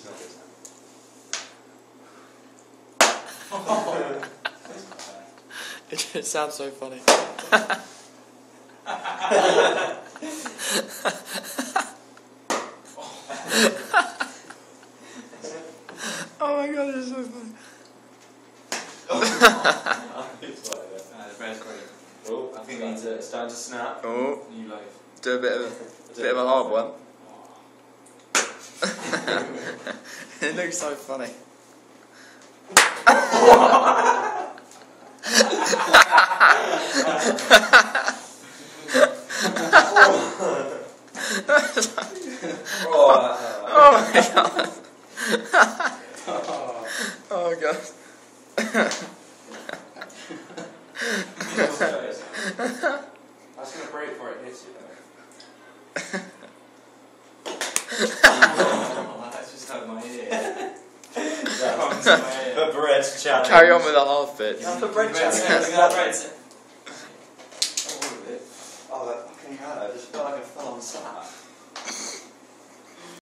It's not good. It just sounds so funny. oh my god, it's so funny. it's like that. The bread's great. Oh, I think we need it's starting to snap. Oh, New life. do a bit of a bit of a hard one. It looks so funny. Oh, my god. oh god. That's going to break before it hits you though. oh, that's just out of my ear. Comes in my ear. The bread's challenge. Carry on with the half bits. Yeah, the bread challenge. look at that bread. Oh, that fucking hurt. I just felt like I fell on slap.